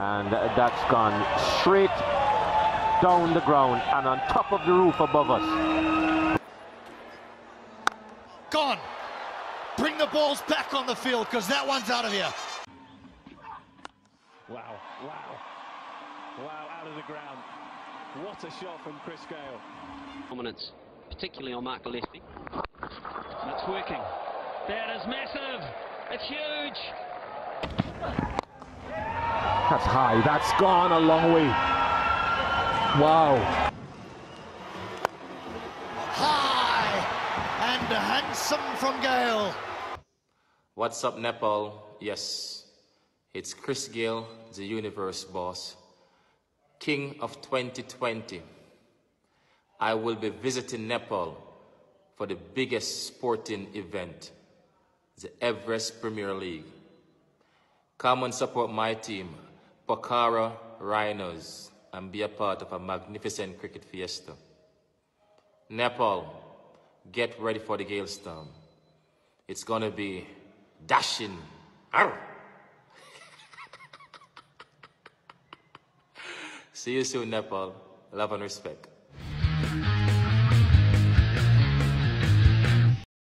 And that's gone straight down the ground and on top of the roof above us. Gone. Bring the balls back on the field because that one's out of here. Wow, wow, wow, out of the ground. What a shot from Chris Gayle. Dominance, particularly on Mark Gillespie. That's working. That is massive. It's huge. That's high. That's gone a long way. Wow. High and handsome from Gayle. What's up, Nepal? Yes, it's Chris Gayle, the universe boss, king of 2020. I will be visiting Nepal for the biggest sporting event, the Everest Premier League. Come and support my team, Pokhara Rhinos, and be a part of a magnificent cricket fiesta. Nepal, get ready for the Gayle Storm. It's gonna be dashing. See you soon, Nepal. Love and respect.